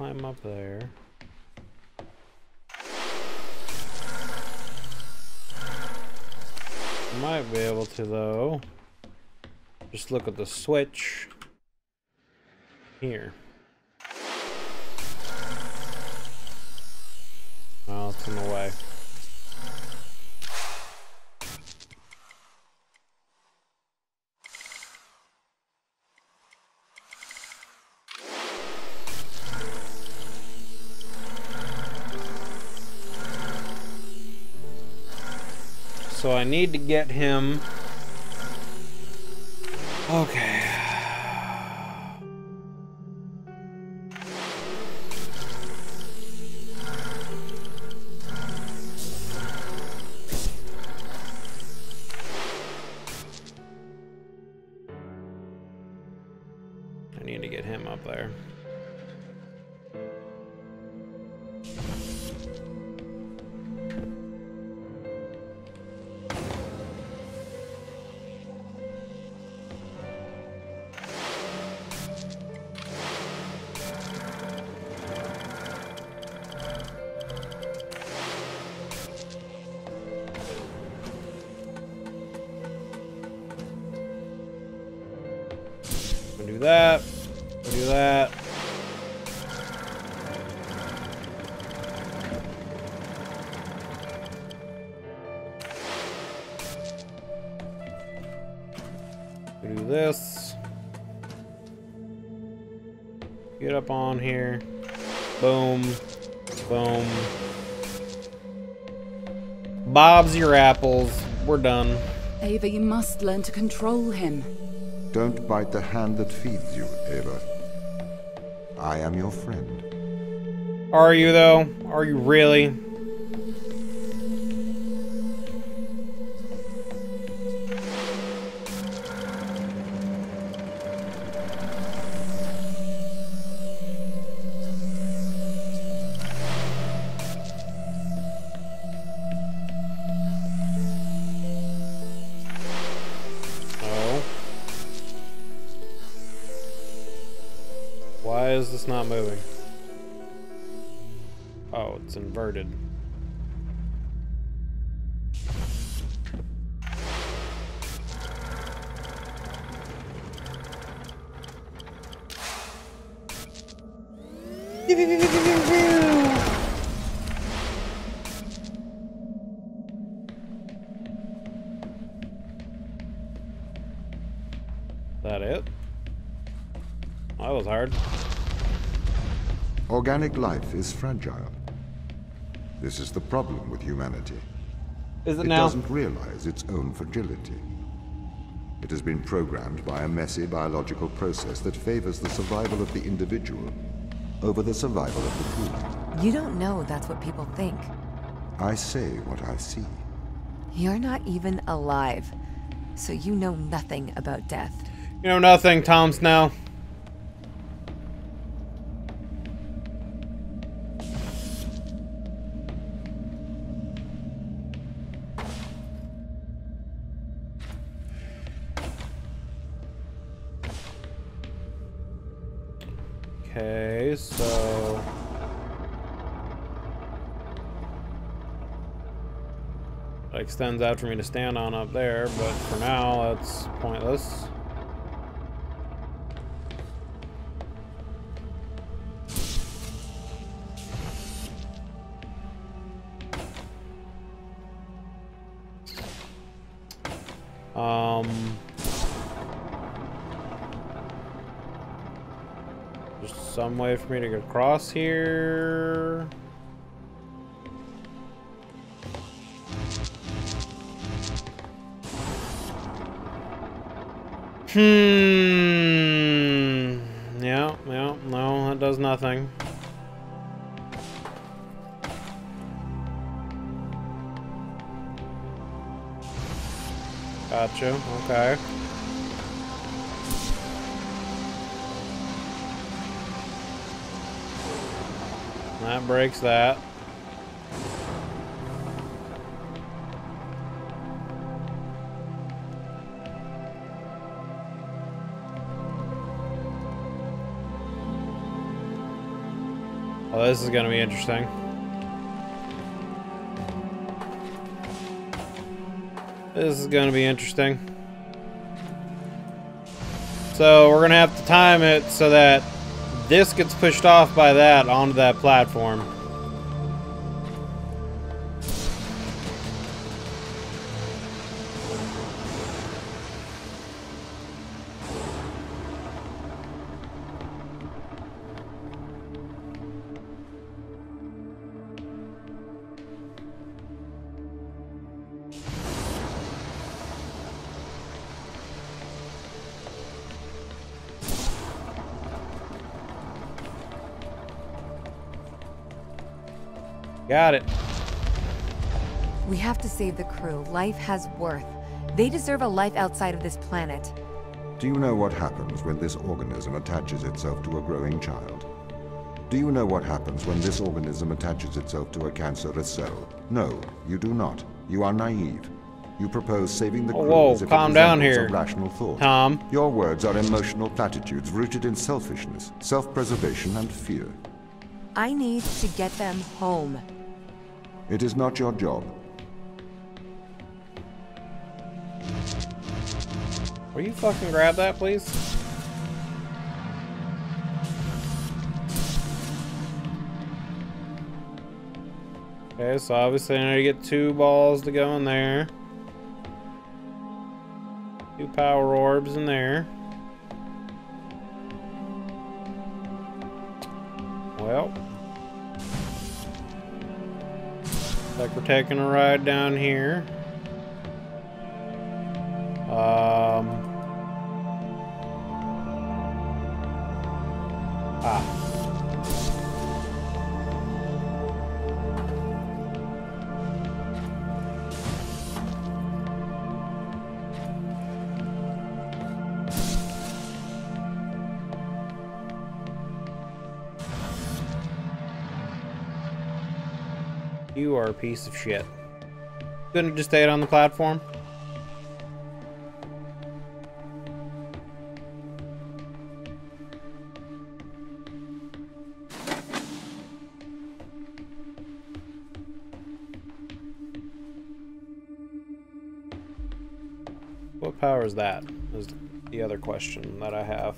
climb up there. Might be able to though. Just look at the switch here. Oh, it's in the way. Need to get him. Okay. That. We'll do that. Do this. Get up on here. Boom. Boom. Bob's your apples. We're done. Ava, you must learn to control him. Don't bite the hand that feeds you, Ava. I am your friend. Are you though? Are you really? This not moving? Oh, it's inverted. Organic life is fragile. This is the problem with humanity. Is it It now? doesn't realize its own fragility. It has been programmed by a messy biological process that favors the survival of the individual over the survival of the group. You don't know that's what people think. I say what I see. You're not even alive, so you know nothing about death. You know nothing, Tom Snow. Extends out for me to stand on up there, but for now that's pointless. Um, there's some way for me to get across here. Hmm. Yeah, yeah, no, that does nothing. Gotcha, okay. That breaks that. This is to be interesting. This is to be interesting. So we're to have to time it so that this gets pushed off by that onto that platform. Got it. We have to save the crew. Life has worth. They deserve a life outside of this planet. Do you know what happens when this organism attaches itself to a growing child? Do you know what happens when this organism attaches itself to a cancerous cell? No, you do not. You are naive. You propose saving the crew whoa, as if calm it down resembles here. a rational thought. Tom. Your words are emotional platitudes rooted in selfishness, self-preservation, and fear. I need to get them home. It is not your job. Will you fucking grab that, please? Okay, so obviously I need to get two balls to go in there. Two power orbs in there. We're taking a ride down here. Piece of shit. Couldn't just stayed on the platform? What power is that? Is the other question that I have.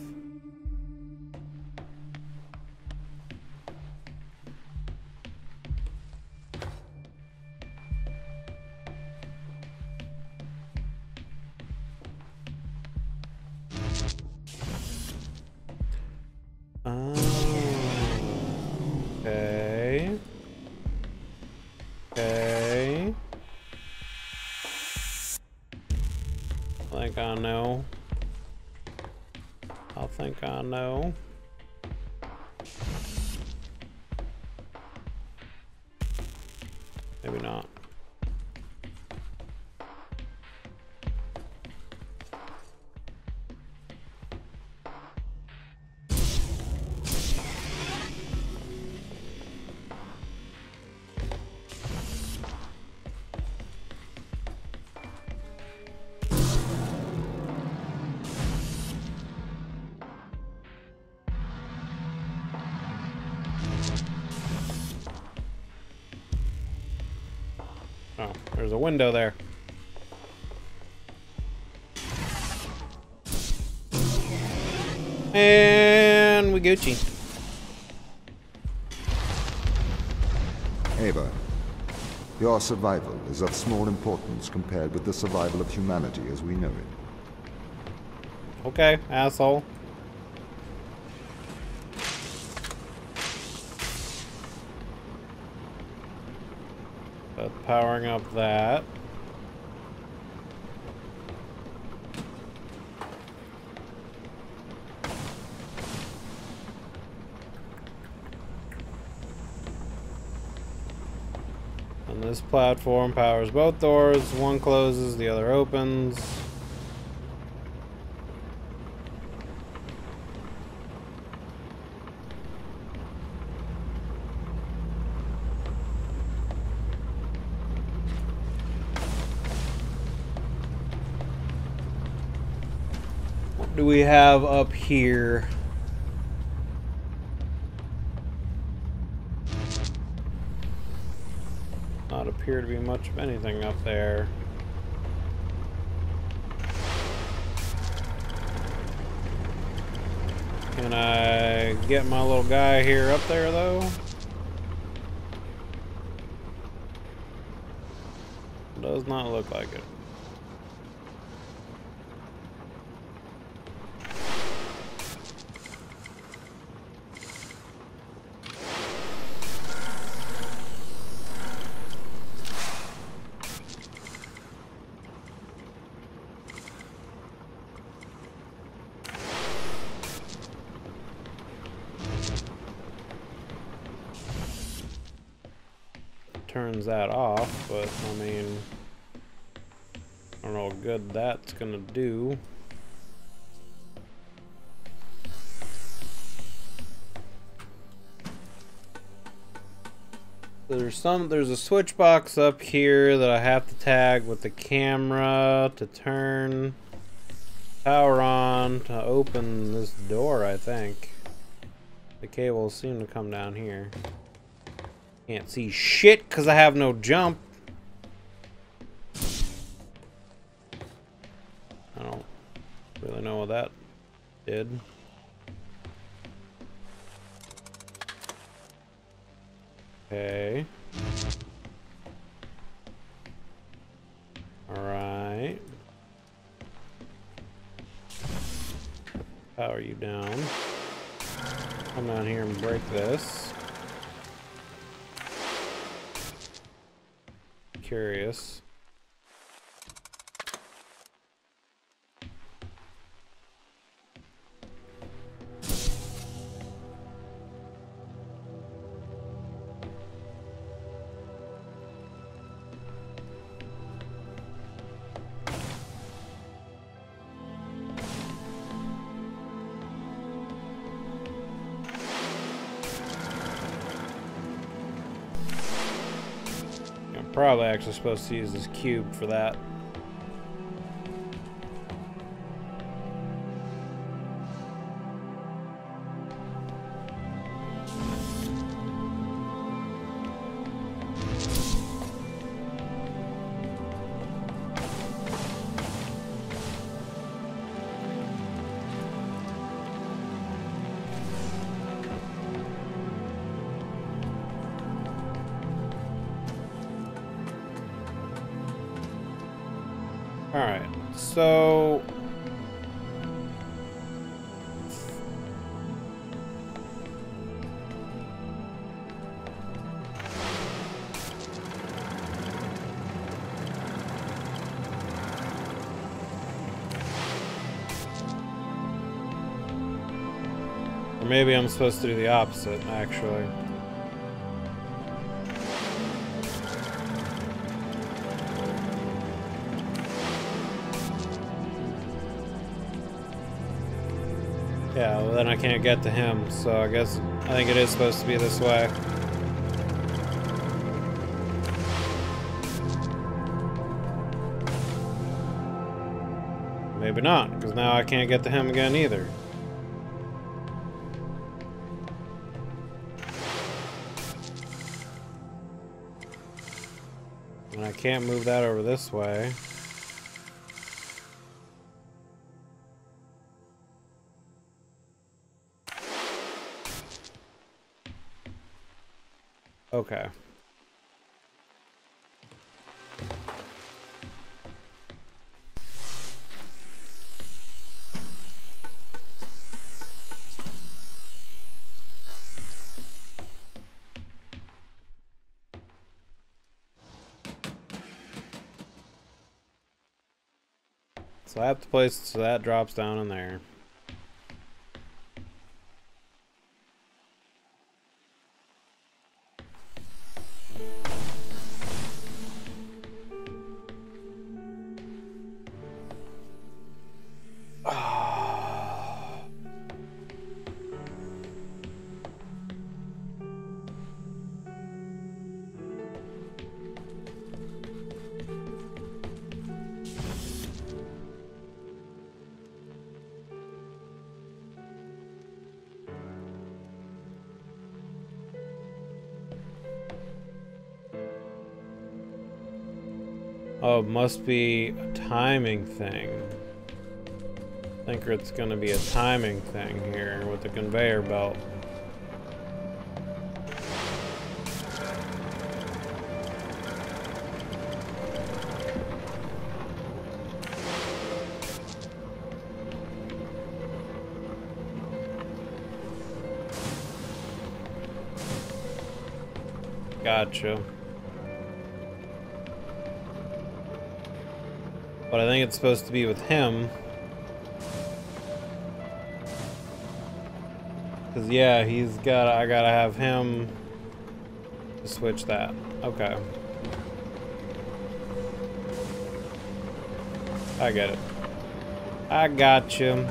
There's a window there. And we Gucci. Ava, your survival is of small importance compared with the survival of humanity as we know it. Okay, asshole. Powering up that. And this platform powers both doors. One closes, the other opens. we have up here? Not appear to be much of anything up there. Can I get my little guy here up there though? Does not look like it. Turns that off, but I mean, I don't know what good that's gonna do. There's some, there's a switch box up here that I have to tag with the camera to turn power on to open this door, I think. The cables seem to come down here. Can't see shit because I have no jump. I don't really know what that did. Okay. Alright. Power you down. Come down here and break this. Curious. Probably actually supposed to use this cube for that. Alright, so... Or maybe I'm supposed to do the opposite, actually. Can't get to him, so I guess I think it is supposed to be this way. Maybe not, because now I can't get to him again either. And I can't move that over this way. Okay. So I have to place so that drops down in there. Oh, it must be a timing thing. I think it's gonna be a timing thing here with the conveyor belt. Gotcha. Think it's supposed to be with him. Cause yeah, he's got. I gotta have him switch that. Okay. I get it. I got you.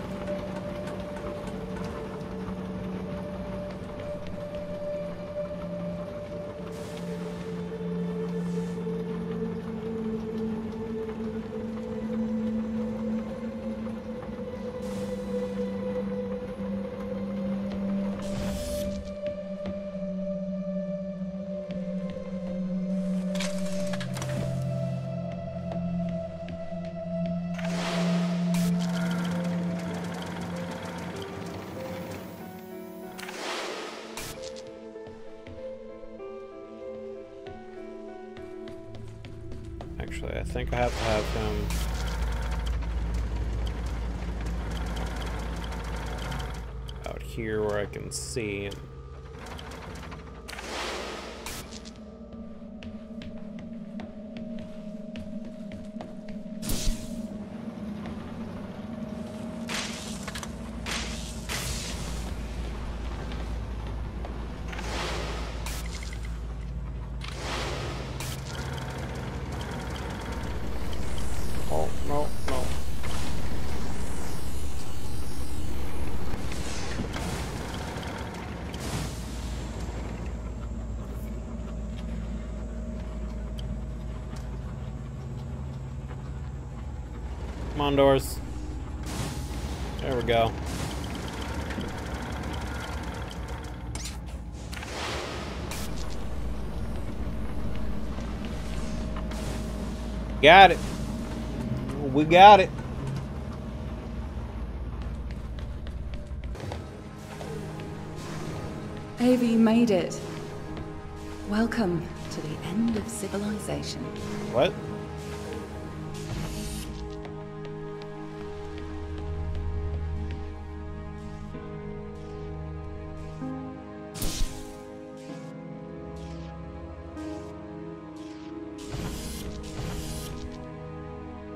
Come on, doors. There we go. Got it. We got it. Ava, you made it. Welcome to the end of civilization. What?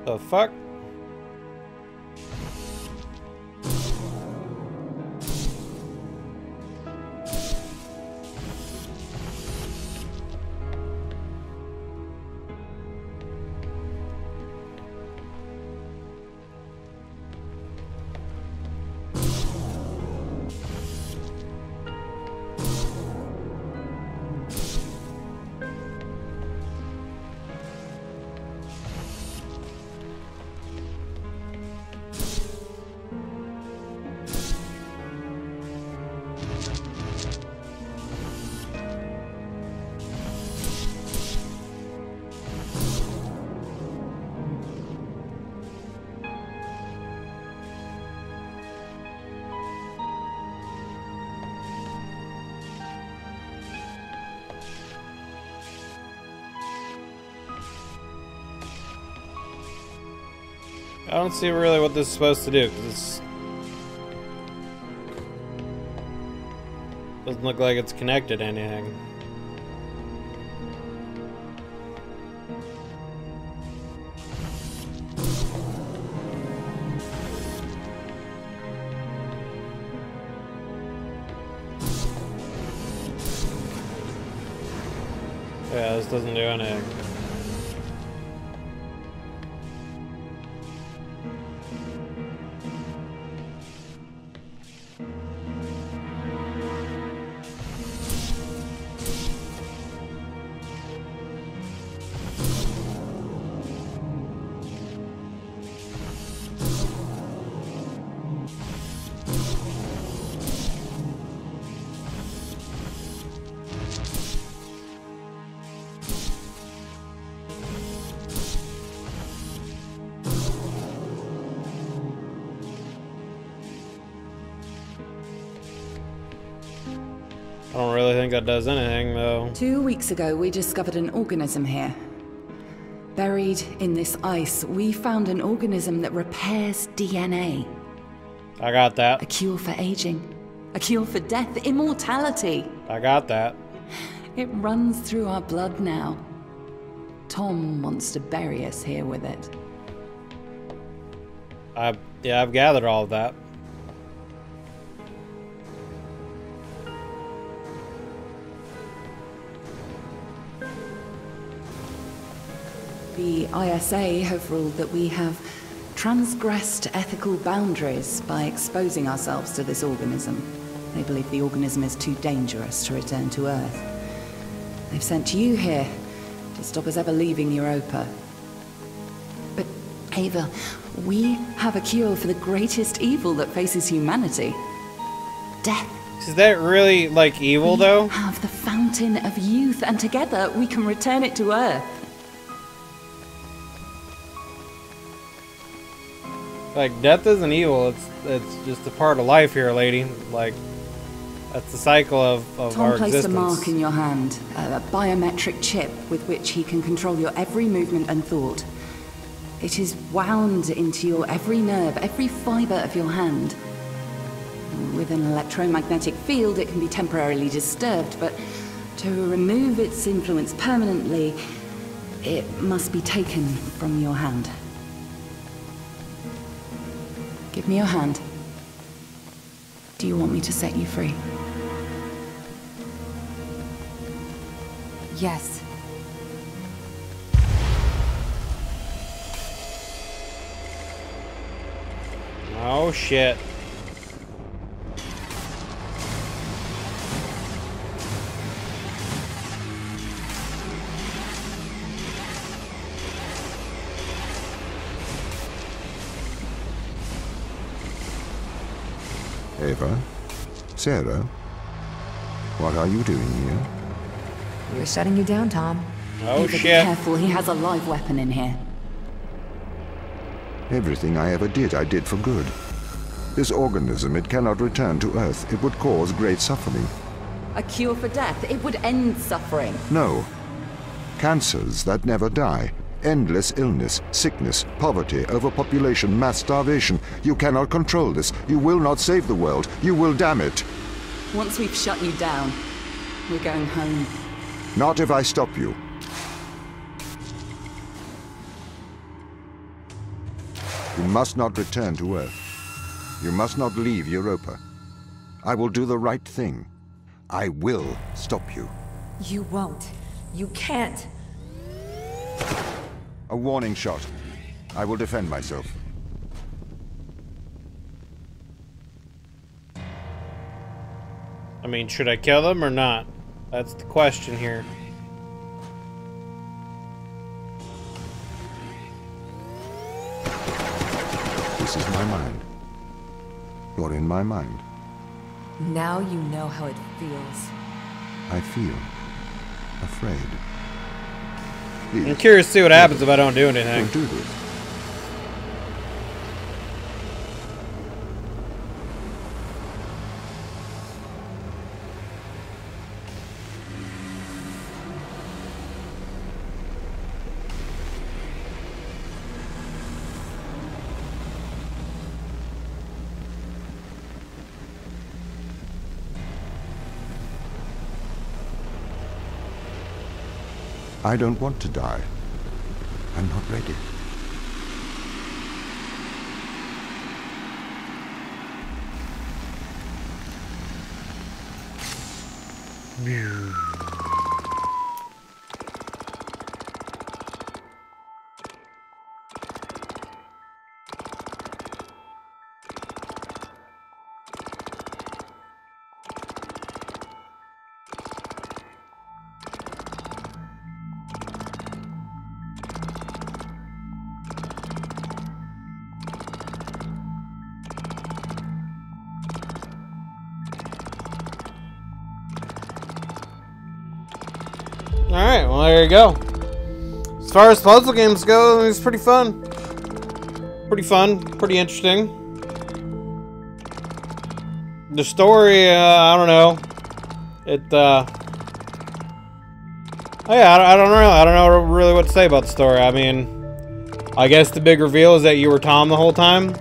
The fuck? I don't see really what this is supposed to do, because. Doesn't look like it's connected anything. Yeah, this doesn't do anything. Really think that does anything, though. Two weeks ago, we discovered an organism here. Buried in this ice, we found an organism that repairs DNA. I got that. A cure for aging. A cure for death. Immortality. I got that. It runs through our blood now. Tom wants to bury us here with it. I yeah, I've gathered all of that. The ISA have ruled that we have transgressed ethical boundaries by exposing ourselves to this organism. They believe the organism is too dangerous to return to Earth. They've sent you here to stop us ever leaving Europa. But, Ava, we have a cure for the greatest evil that faces humanity death. Is that really like evil though? We have the fountain of youth, and together we can return it to Earth. Like death isn't evil. It's it's just a part of life here, lady. Like that's the cycle of, of Tom our placed existence. a mark in your hand, a biometric chip with which he can control your every movement and thought. It is wound into your every nerve, every fiber of your hand. With an electromagnetic field, it can be temporarily disturbed, but to remove its influence permanently, it must be taken from your hand. Give me your hand. Do you want me to set you free? Yes. Oh shit. Ava? Sarah? What are you doing here? We're shutting you down, Tom. Oh Ava, Be careful, he has a live weapon in here. Everything I ever did, I did for good. This organism, it cannot return to Earth. It would cause great suffering. A cure for death. It would end suffering. No. Cancers that never die. Endless illness, sickness, poverty, overpopulation, mass starvation. You cannot control this. You will not save the world. You will damn it. Once we've shut you down, we're going home. Not if I stop you. You must not return to Earth. You must not leave Europa. I will do the right thing. I will stop you. You won't. You can't. A warning shot. I will defend myself. I mean, should I kill them or not? That's the question here. This is my mind. You're in my mind. Now you know how it feels. I feel afraid. I'm curious to see what happens if I don't do anything. I don't want to die. I'm not ready. Alright, you go. As far as puzzle games go, it's pretty fun. Pretty fun, pretty interesting. The story, uh, I don't know. It, uh... Oh yeah, I, I don't know. I don't know really what to say about the story. I mean, I guess the big reveal is that you were Tom the whole time.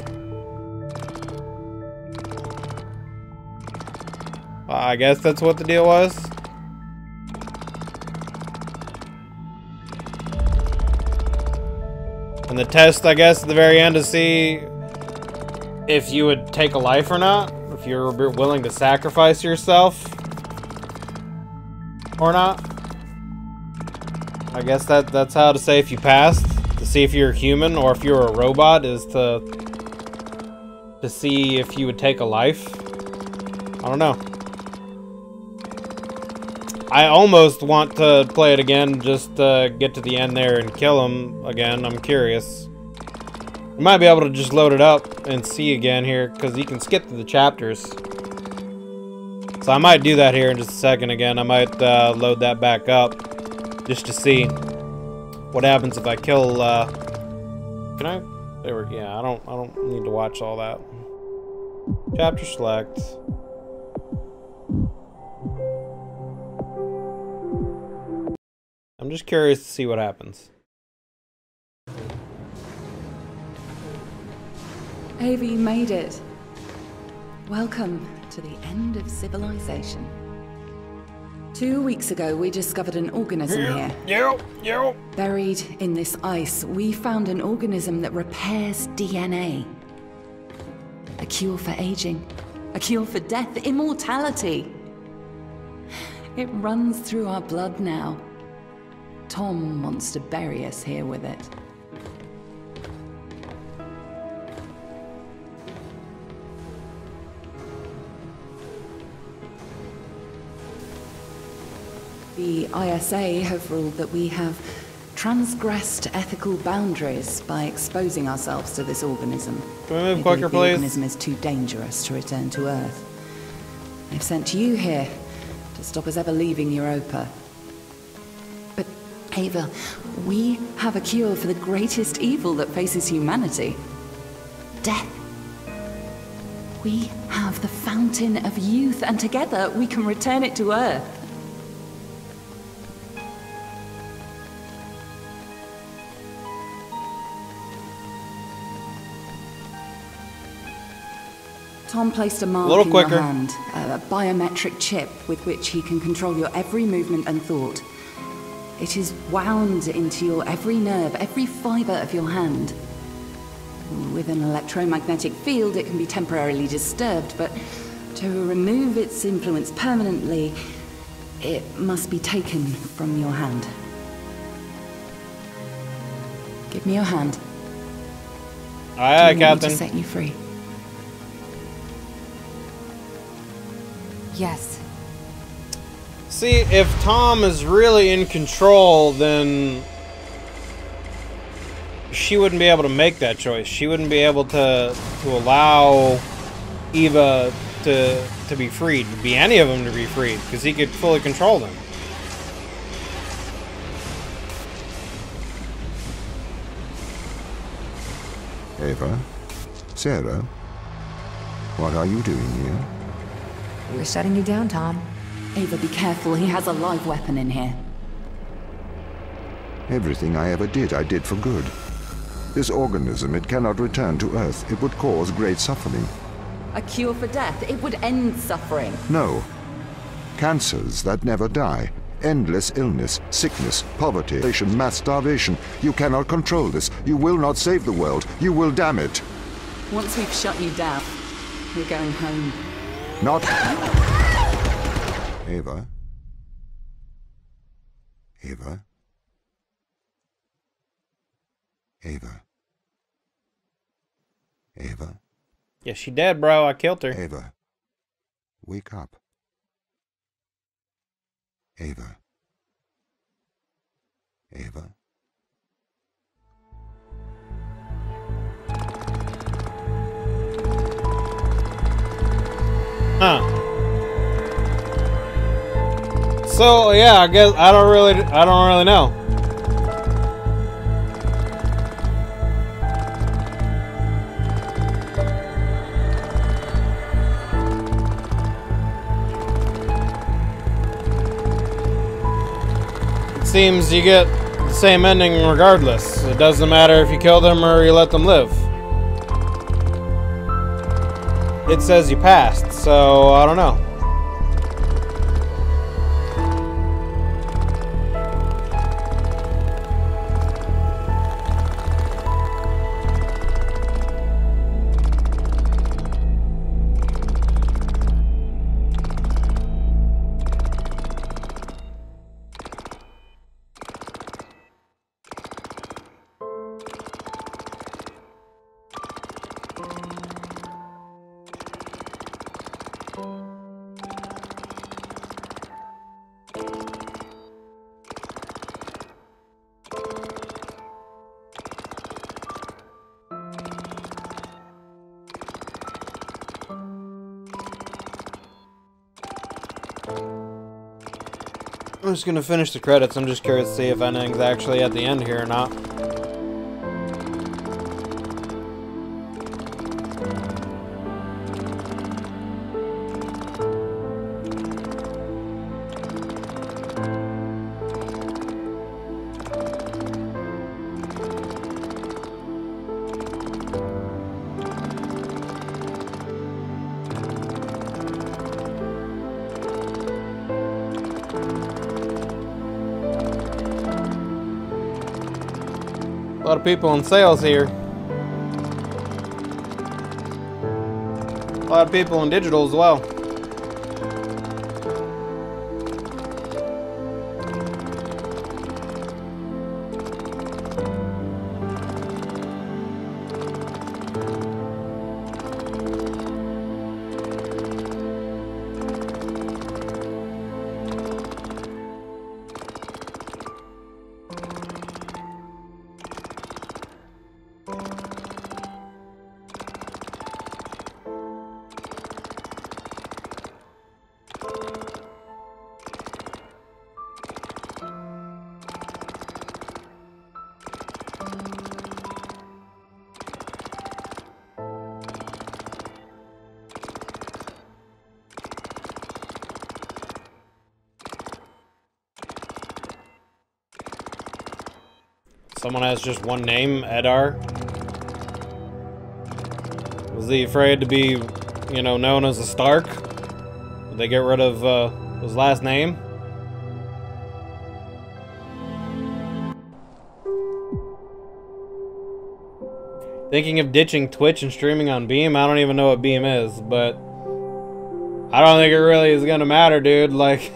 I guess that's what the deal was. And the test, I guess, at the very end to see if you would take a life or not. If you're willing to sacrifice yourself or not. I guess that that's how to say if you passed. To see if you're human or if you're a robot is to to see if you would take a life. I don't know. I almost want to play it again just to get to the end there and kill him again. I'm curious. We might be able to just load it up and see again here because you can skip through the chapters. So I might do that here in just a second again. I might uh, load that back up just to see what happens if I kill. Uh, can I? There we. Yeah, I don't. I don't need to watch all that. Chapter select. Just curious to see what happens. Ava, you made it. Welcome to the end of civilization. Two weeks ago, we discovered an organism here. Yo, yo. Buried in this ice, we found an organism that repairs DNA. A cure for aging, a cure for death, immortality. It runs through our blood now. Tom wants to bury us here with it. The ISA have ruled that we have transgressed ethical boundaries by exposing ourselves to this organism. Can we move quicker, believe the organism is too dangerous to return to Earth. They've sent you here to stop us ever leaving Europa. Ava, we have a cure for the greatest evil that faces humanity death. We have the fountain of youth, and together we can return it to Earth. Tom placed a mark little in quicker. your hand, a biometric chip with which he can control your every movement and thought. It is wound into your every nerve, every fiber of your hand. With an electromagnetic field, it can be temporarily disturbed, but to remove its influence permanently, it must be taken from your hand. Give me your hand. Aye, aye, Do you want Captain. to set you free. Yes. See, if Tom is really in control, then she wouldn't be able to make that choice. She wouldn't be able to to allow Eva to to be freed, to be any of them to be freed, because he could fully control them. Ava, Sarah? What are you doing here? We're shutting you down, Tom. Ava, be careful. He has a live weapon in here. Everything I ever did, I did for good. This organism, it cannot return to Earth. It would cause great suffering. A cure for death. It would end suffering. No. Cancers that never die. Endless illness, sickness, poverty, mass starvation. You cannot control this. You will not save the world. You will damn it. Once we've shut you down, we're going home. Not... Ava? Ava? Ava? Ava? Yeah, she dead, bro. I killed her. Ava? Wake up. Ava? Ava? Huh. So yeah, I guess I don't really, I don't really know. seems you get the same ending regardless. It doesn't matter if you kill them or you let them live. It says you passed, so I don't know. I'm just gonna finish the credits. I'm just curious to see if anything's actually at the end here or not. A lot of people in sales here. A lot of people in digital as well. Someone has just one name, Edar. Was he afraid to be, you know, known as a Stark? Did they get rid of uh, his last name? Thinking of ditching Twitch and streaming on Beam? I don't even know what Beam is, but I don't think it really is gonna matter, dude. Like,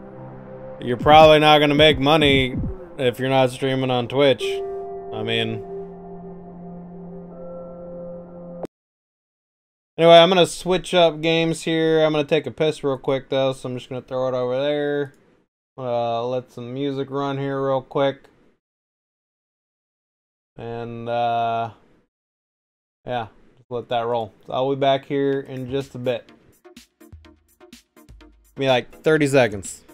you're probably not gonna make money if you're not streaming on Twitch. I mean... Anyway, I'm going to switch up games here. I'm going to take a piss real quick, though, so I'm just going to throw it over there. Uh, let some music run here real quick. And, uh... Yeah, just let that roll. So I'll be back here in just a bit. Be like 30 seconds.